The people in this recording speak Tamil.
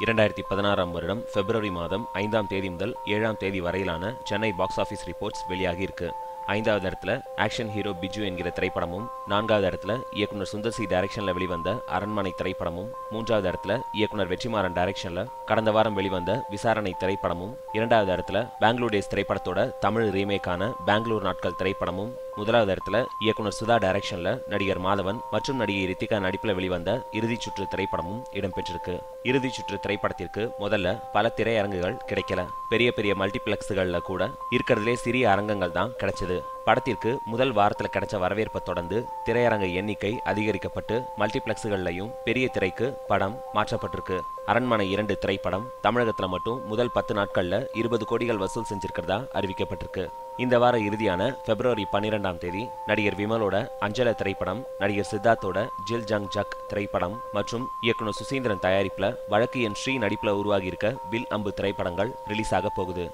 இரண்டாயிரத்தி பதினாறாம் வருடம் பிப்ரவரி மாதம் ஐந்தாம் தேதி முதல் ஏழாம் தேதி வரையிலான சென்னை பாக்ஸ் ஆஃபீஸ் ரிப்போர்ட்ஸ் வெளியாகியிருக்கு ஐந்தாவது இடத்துல ஆக்ஷன் ஹீரோ பிஜு என்கிற திரைப்படமும் நான்காவது இடத்துல இயக்குனர் சுந்தர் சி டைரக்ஷனில் வெளிவந்த அரண்மனை திரைப்படமும் மூன்றாவது இடத்துல இயக்குனர் வெற்றிமாறன் டைரக்ஷனில் கடந்த வாரம் வெளிவந்த விசாரணை திரைப்படமும் இரண்டாவது இடத்துல பெங்களூர் டேஸ் திரைப்படத்தோட தமிழ் ரீமேக்கான பெங்களூர் நாட்கள் திரைப்படமும் முதலாவது இடத்துல இயக்குனர் சுதா டைரக்ஷன்ல நடிகர் மாதவன் மற்றும் நடிகை ரித்திகா நடிப்பில் வெளிவந்த இறுதிச் சுற்று திரைப்படமும் இடம்பெற்றிருக்கு. இறுதிச் சுற்று திரைப்படத்திற்கு முதல்ல பல திரையரங்குகள் கிடைக்கல. பெரிய பெரிய மல்டிபிளெக்ஸுகள்ல கூட இருக்கிறதுலே சிறிய அரங்கங்கள் தான் கிடைச்சது. படத்திற்கு முதல் வாரத்தில் கிடைச்ச வரவேற்பை தொடர்ந்து திரையரங்க எண்ணிக்கை அதிகரிக்கப்பட்டு மல்டிப்ளெக்ஸுகள்லையும் பெரிய திரைக்கு படம் மாற்றப்பட்டிருக்கு. அரண்மனை இரண்டு திரைப்படம் தமிழகத்துல மட்டும் முதல் பத்து நாட்களில் இருபது கோடிகள் வசூல் செஞ்சிருக்கிறதா அறிவிக்கப்பட்டிருக்கு. இந்த வார இறுதியான பிப்ரவரி பன்னிரெண்டாம் தேதி நடிகர் விமலோட அஞ்சல திரைப்படம் நடிகர் சித்தார்த்தோட ஜில் ஜங் ஜக் திரைப்படம் மற்றும் இயக்குனர் சுசீந்திரன் தயாரிப்புல வழக்கு என் ஸ்ரீ நடிப்புல உருவாகியிருக்க வில் அம்பு திரைப்படங்கள் ரிலீஸ் ஆக போகுது.